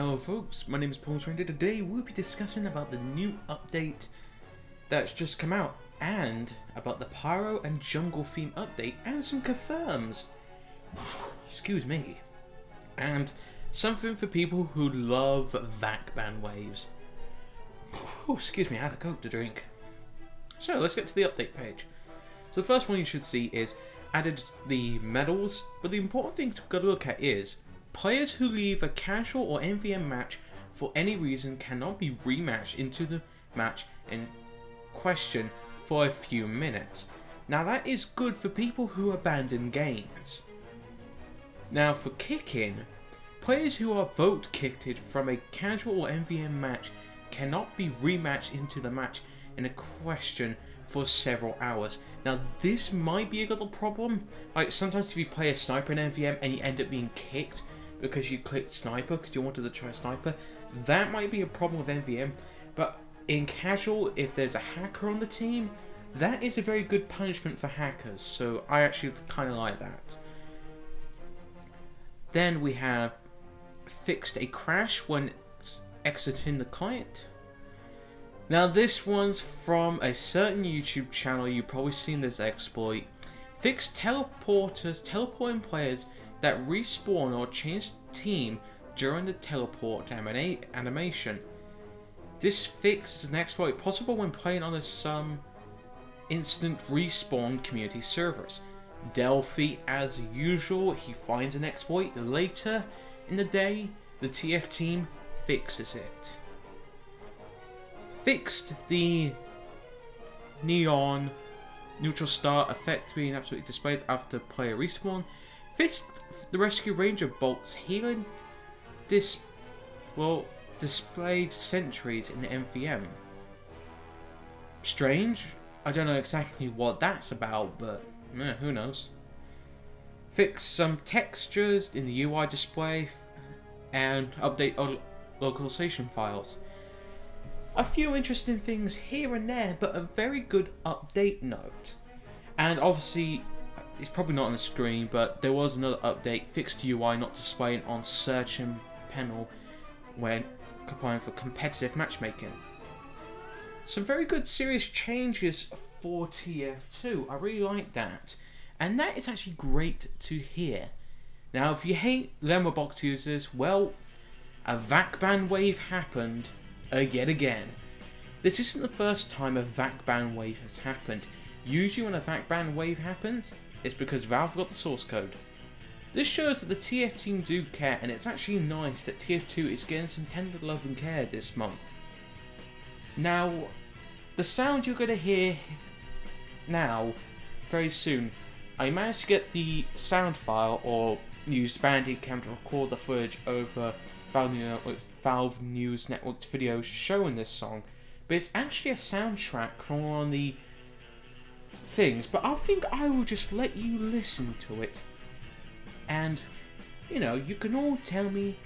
Hello folks, my name is Polis Ranger. Today we'll be discussing about the new update that's just come out and about the Pyro and Jungle theme update and some confirms. Excuse me. And something for people who love VAC ban waves. Oh, excuse me, I had a coke to drink. So let's get to the update page. So the first one you should see is added the medals, but the important thing to look at is players who leave a casual or MVM match for any reason cannot be rematched into the match in question for a few minutes. Now that is good for people who abandon games. Now for kicking, players who are vote kicked from a casual or MVM match cannot be rematched into the match in a question for several hours. Now this might be a little problem. Like sometimes if you play a sniper in MVM and you end up being kicked because you clicked sniper because you wanted to try sniper, that might be a problem with MVM. But in casual, if there's a hacker on the team, that is a very good punishment for hackers. So I actually kind of like that. Then we have fixed a crash when exiting the client. Now this one's from a certain YouTube channel, you've probably seen this exploit. Fixed teleporters, teleporting players that respawn or change team during the teleport animation. This fix is an exploit possible when playing on some instant respawn community servers. Delphi, as usual, he finds an exploit. Later in the day, the TF team fixes it fixed the neon neutral star effect being absolutely displayed after player respawn, fixed the rescue ranger bolts healing this well displayed sentries in the MVM. Strange. I don't know exactly what that's about, but eh, who knows. Fix some textures in the UI display and update all localization files a few interesting things here and there, but a very good update note. And obviously, it's probably not on the screen, but there was another update, fixed UI not displaying on search and panel when applying for competitive matchmaking. Some very good serious changes for TF2. I really like that. And that is actually great to hear. Now, if you hate LMAOBox users, well, a VAC ban wave happened yet again. This isn't the first time a VAC ban wave has happened. Usually when a VAC ban wave happens, it's because Valve got the source code. This shows that the TF team do care and it's actually nice that TF2 is getting some tender love and care this month. Now, the sound you're going to hear now, very soon, I managed to get the sound file or used Bandicam to record the footage over Valve, Network's, uh, Valve News Network's video showing this song, but it's actually a soundtrack from one of the things. But I think I will just let you listen to it, and you know, you can all tell me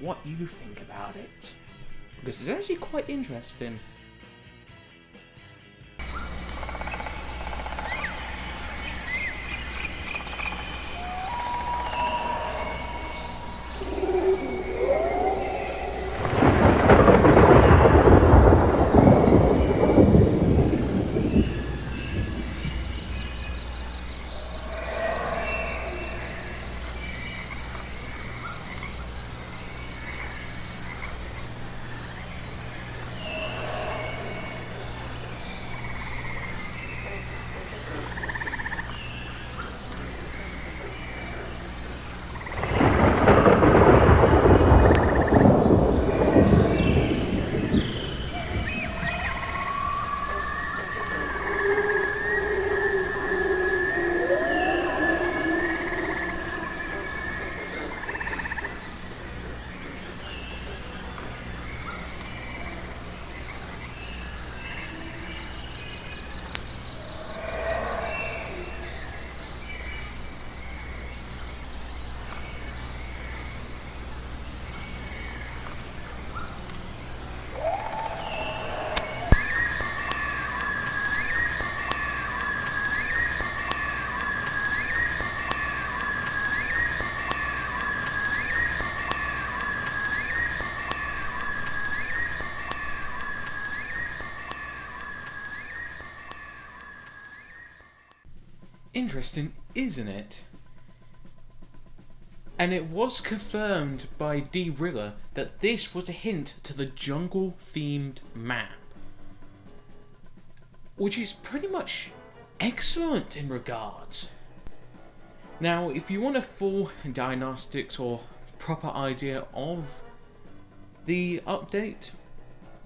what you think about it because it's actually quite interesting. Interesting, isn't it? And it was confirmed by D-Rilla that this was a hint to the jungle themed map. Which is pretty much excellent in regards. Now, if you want a full diagnostics or proper idea of the update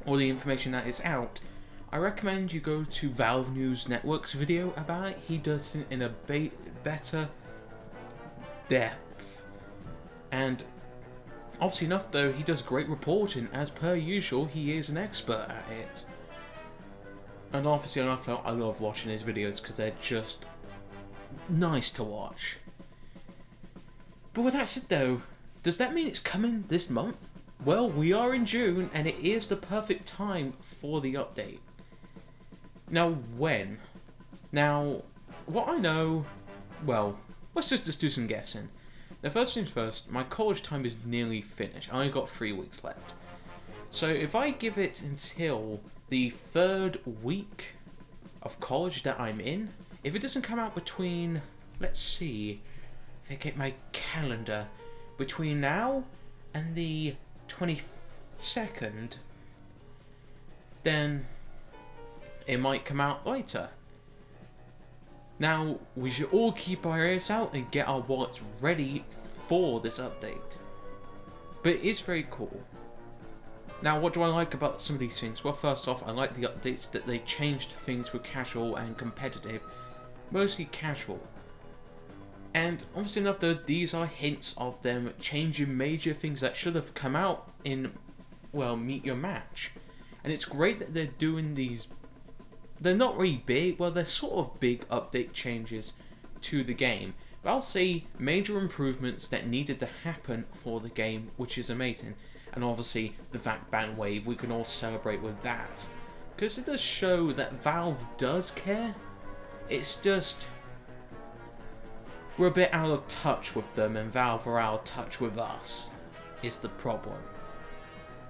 or the information that is out, I recommend you go to Valve News Network's video about it. He does it in a be better depth. And obviously enough though, he does great reporting. As per usual, he is an expert at it. And obviously enough though, I love watching his videos because they're just nice to watch. But with that said though, does that mean it's coming this month? Well, we are in June and it is the perfect time for the update. Now, when? Now, what I know, well, let's just, just do some guessing. Now, first things first, my college time is nearly finished. I only got three weeks left. So if I give it until the third week of college that I'm in, if it doesn't come out between, let's see, if I get my calendar, between now and the 22nd, then it might come out later. Now, we should all keep our ears out and get our wallets ready for this update. But it is very cool. Now, what do I like about some of these things? Well, first off, I like the updates that they changed things with casual and competitive. Mostly casual. And obviously enough though, these are hints of them changing major things that should have come out in, well, Meet Your Match. And it's great that they're doing these they're not really big. Well, they're sort of big update changes to the game. But I'll say major improvements that needed to happen for the game, which is amazing. And obviously, the VAC ban wave, we can all celebrate with that. Because it does show that Valve does care. It's just... We're a bit out of touch with them, and Valve are out of touch with us, is the problem.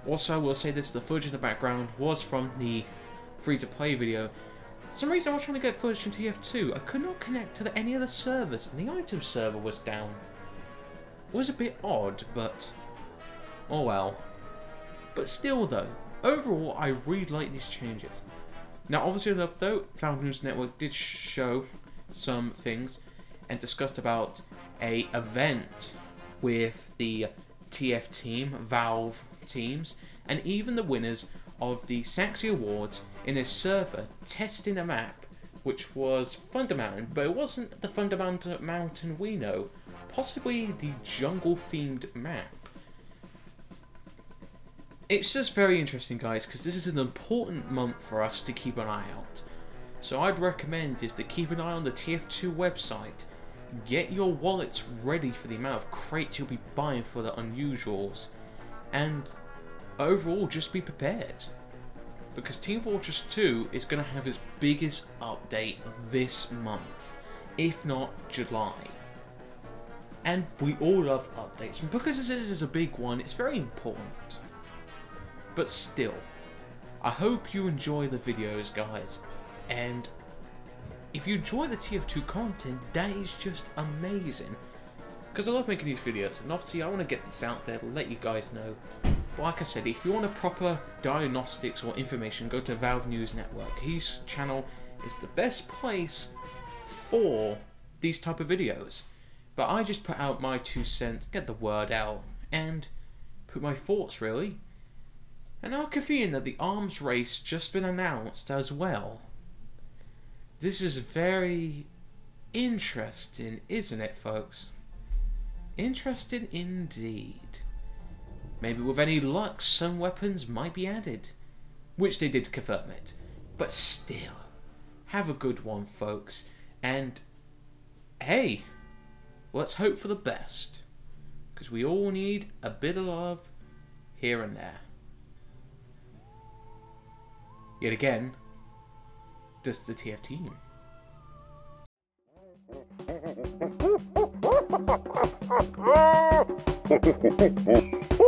Also, I will say this, the footage in the background was from the free-to-play video. Some reason I was trying to get footage from TF2. I could not connect to the, any other servers, and the item server was down. It was a bit odd, but... Oh well. But still though, overall I really like these changes. Now obviously enough though, Valve News Network did show some things and discussed about a event with the TF team, Valve teams, and even the winners of the Saxxy Awards in a server testing a map which was Thunder Mountain, but it wasn't the Thunder Mountain we know, possibly the jungle themed map. It's just very interesting guys because this is an important month for us to keep an eye out. So I'd recommend is to keep an eye on the TF2 website, get your wallets ready for the amount of crates you'll be buying for the unusuals, and overall just be prepared because Team Fortress 2 is going to have its biggest update this month, if not July. And we all love updates, and because this is a big one, it's very important. But still, I hope you enjoy the videos, guys, and if you enjoy the TF2 content, that is just amazing. Because I love making these videos, and obviously I want to get this out there to let you guys know like I said, if you want a proper diagnostics or information, go to Valve News Network. His channel is the best place for these type of videos. But I just put out my two cents, get the word out, and put my thoughts really. And now convenient that the arms race just been announced as well. This is very interesting, isn't it, folks? Interesting indeed. Maybe with any luck, some weapons might be added. Which they did confirm it. But still, have a good one, folks. And, hey, let's hope for the best. Because we all need a bit of love here and there. Yet again, does the TF team.